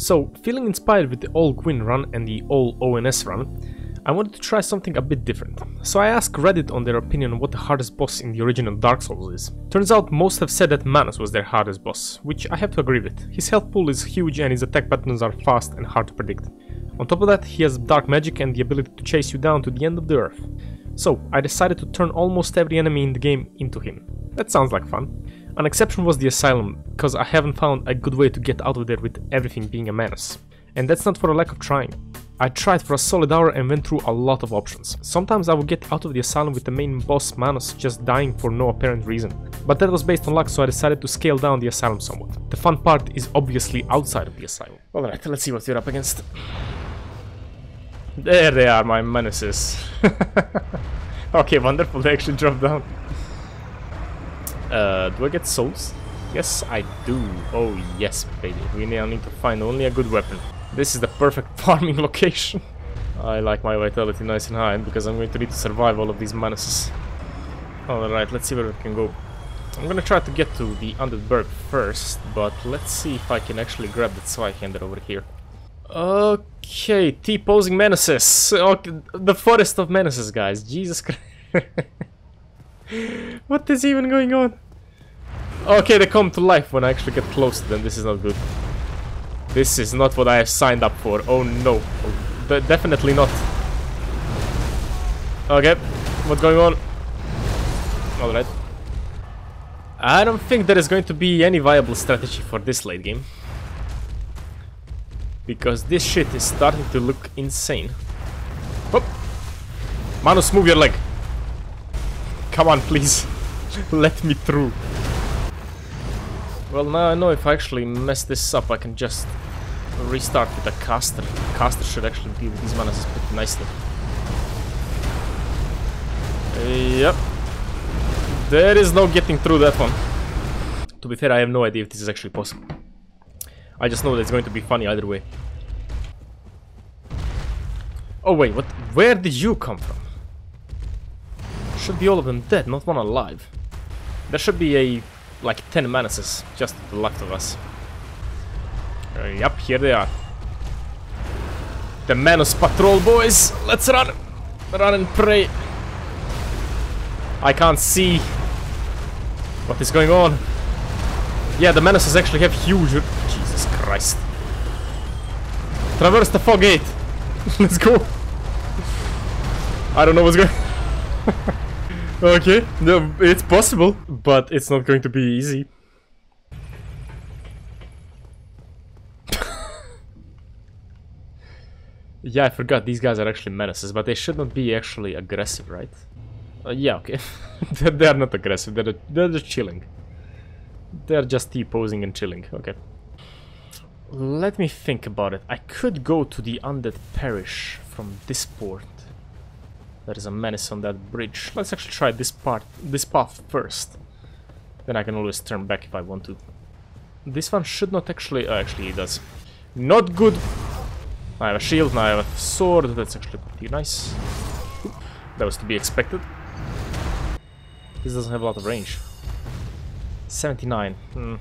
So, feeling inspired with the all Gwyn run and the all ONS run, I wanted to try something a bit different. So I asked Reddit on their opinion on what the hardest boss in the original Dark Souls is. Turns out most have said that Manus was their hardest boss, which I have to agree with. His health pool is huge and his attack patterns are fast and hard to predict. On top of that, he has dark magic and the ability to chase you down to the end of the earth. So, I decided to turn almost every enemy in the game into him. That sounds like fun. An exception was the Asylum, because I haven't found a good way to get out of there with everything being a menace. And that's not for a lack of trying. I tried for a solid hour and went through a lot of options. Sometimes I would get out of the asylum with the main boss Manus just dying for no apparent reason. But that was based on luck so I decided to scale down the asylum somewhat. The fun part is obviously outside of the asylum. Alright, let's see what we're up against. There they are, my menaces. okay, wonderful, they actually dropped down. Uh, do I get souls? Yes, I do. Oh, yes, baby. We now need to find only a good weapon. This is the perfect farming location. I like my vitality nice and high because I'm going to need to survive all of these menaces. Alright, let's see where we can go. I'm gonna try to get to the Undead first, but let's see if I can actually grab that Zweihander over here. Okay, T-posing menaces. Okay, the forest of menaces, guys. Jesus Christ. What is even going on? Okay, they come to life when I actually get close to them. This is not good. This is not what I have signed up for. Oh no. Oh, definitely not. Okay, what's going on? Alright. I don't think there is going to be any viable strategy for this late game. Because this shit is starting to look insane. Whoop! Manus, move your leg! Come on, please. Let me through. Well, now I know if I actually mess this up, I can just restart with a caster. caster should actually deal with these menaces pretty nicely. Yep. There is no getting through that one. To be fair, I have no idea if this is actually possible. I just know that it's going to be funny either way. Oh wait, what? Where did you come from? Should be all of them dead, not one alive. There should be a like 10 menaces just the left of us. Uh, yep, here they are. The Menace Patrol boys! Let's run! Run and pray! I can't see what is going on. Yeah, the menaces actually have huge... Jesus Christ. Traverse the fog gate! Let's go! I don't know what's going... Okay, no, it's possible, but it's not going to be easy. yeah, I forgot, these guys are actually menaces, but they should not be actually aggressive, right? Uh, yeah, okay. they're not aggressive, they're, they're just chilling. They're just T-posing and chilling, okay. Let me think about it. I could go to the Undead Parish from this port. There is a menace on that bridge. Let's actually try this part, this path first. Then I can always turn back if I want to. This one should not actually... Oh, actually it does. Not good! I have a shield, now I have a sword. That's actually pretty nice. Oop, that was to be expected. This doesn't have a lot of range. 79. Hmm.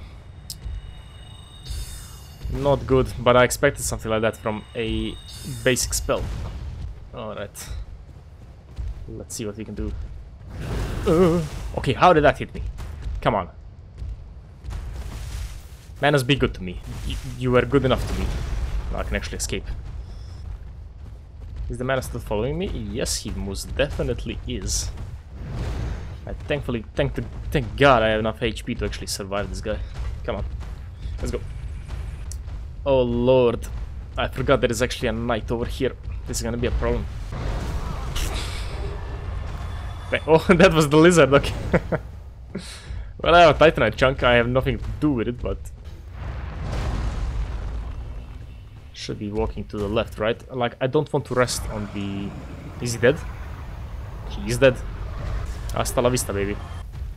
Not good, but I expected something like that from a basic spell. Alright. Let's see what we can do. Uh, okay, how did that hit me? Come on. Manus, be good to me. Y you were good enough to me. Now I can actually escape. Is the man still following me? Yes, he most definitely is. I thankfully, thank the, thank God I have enough HP to actually survive this guy. Come on. Let's go. Oh lord. I forgot there is actually a knight over here. This is gonna be a problem. Oh, that was the lizard, okay. well, I have a Titanite chunk, I have nothing to do with it, but... Should be walking to the left, right? Like, I don't want to rest on the... Is he dead? He is dead. Hasta la vista, baby.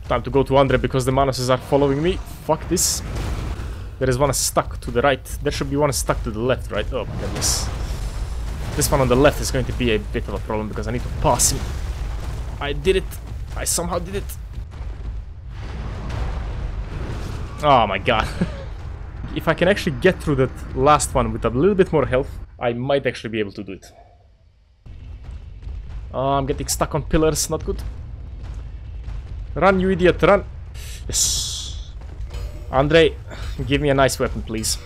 Time to go to Andre because the Manuses are following me. Fuck this. There is one stuck to the right. There should be one stuck to the left, right? Oh my goodness. This one on the left is going to be a bit of a problem because I need to pass him. I did it. I somehow did it. Oh my god. if I can actually get through that last one with a little bit more health, I might actually be able to do it. Oh, I'm getting stuck on pillars, not good. Run, you idiot, run! Yes. Andre, give me a nice weapon, please.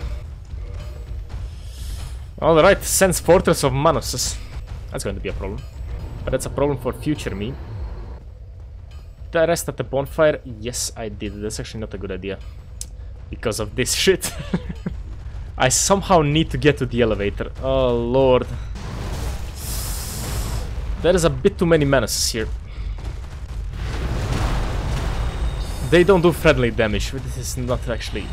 Alright, Sen's Fortress of Manus. That's going to be a problem. But that's a problem for future me. Did I rest at the bonfire? Yes, I did. That's actually not a good idea. Because of this shit. I somehow need to get to the elevator. Oh, lord. There is a bit too many menaces here. They don't do friendly damage, but this is not actually...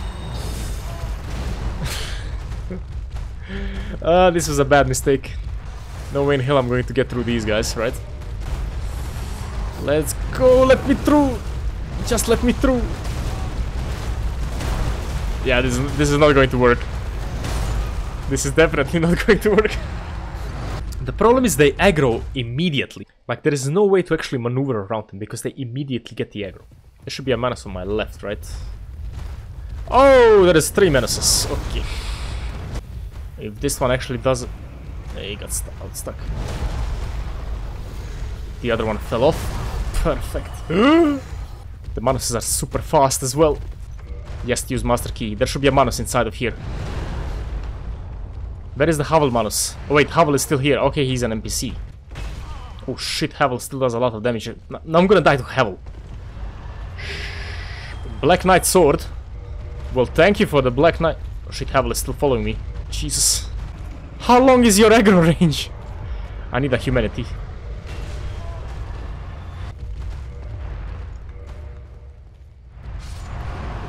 uh, this was a bad mistake. No way in hell I'm going to get through these guys, right? Let's go, let me through! Just let me through! Yeah, this is, this is not going to work. This is definitely not going to work. the problem is they aggro immediately. Like, there is no way to actually maneuver around them because they immediately get the aggro. There should be a menace on my left, right? Oh, there is three menaces. Okay. If this one actually does... He got st stuck. The other one fell off. Perfect. the menaces are super fast as well. Just use Master Key. There should be a Manus inside of here. Where is the Havel Manus? Oh wait, Havel is still here. Okay, he's an NPC. Oh shit, Havel still does a lot of damage. Now I'm gonna die to Havel. Black Knight Sword. Well, thank you for the Black Knight... Oh shit, Havel is still following me. Jesus. How long is your aggro range? I need a humanity.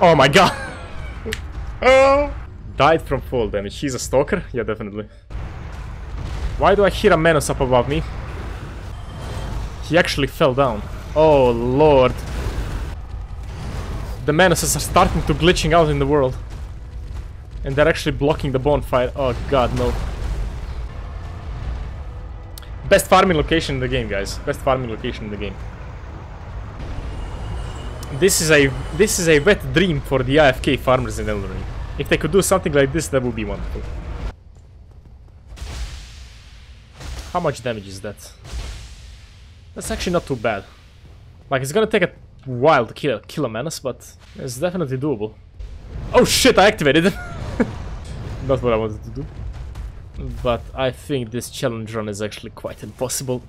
Oh my god! oh! Died from fall damage. He's a stalker? Yeah, definitely. Why do I hear a menace up above me? He actually fell down. Oh lord. The menaces are starting to glitching out in the world. And they're actually blocking the bonfire. Oh god, no. Best farming location in the game, guys. Best farming location in the game. This is a this is a wet dream for the AFK farmers in Elden Ring. If they could do something like this, that would be wonderful. How much damage is that? That's actually not too bad. Like, it's gonna take a while to kill, kill a menace, but it's definitely doable. Oh shit, I activated it! not what I wanted to do. But I think this challenge run is actually quite impossible.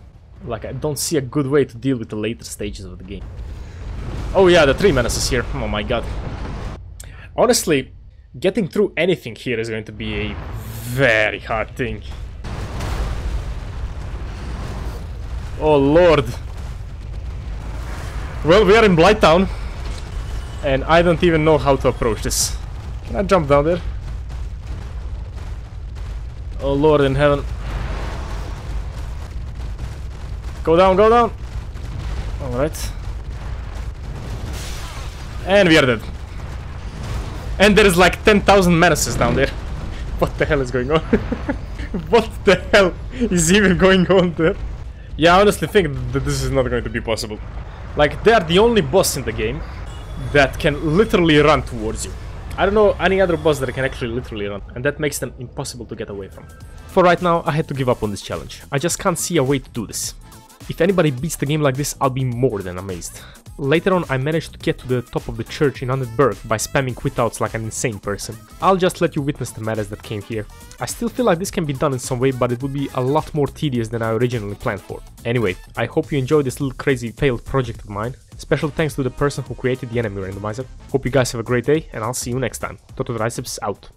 Like, I don't see a good way to deal with the later stages of the game. Oh yeah, the three menaces here. Oh my god. Honestly, getting through anything here is going to be a very hard thing. Oh lord. Well, we are in Blighttown. And I don't even know how to approach this. Can I jump down there? Oh lord in heaven. Go down, go down. Alright. And we are dead. And there is like 10,000 menaces down there. What the hell is going on? what the hell is even going on there? Yeah, I honestly think that this is not going to be possible. Like, they are the only boss in the game that can literally run towards you. I don't know any other boss that can actually literally run, and that makes them impossible to get away from. For right now, I had to give up on this challenge. I just can't see a way to do this. If anybody beats the game like this, I'll be more than amazed. Later on I managed to get to the top of the church in Undead Burg by spamming quitouts like an insane person. I'll just let you witness the madness that came here. I still feel like this can be done in some way but it would be a lot more tedious than I originally planned for. Anyway, I hope you enjoyed this little crazy failed project of mine. Special thanks to the person who created the enemy randomizer. Hope you guys have a great day and I'll see you next time. Toto out.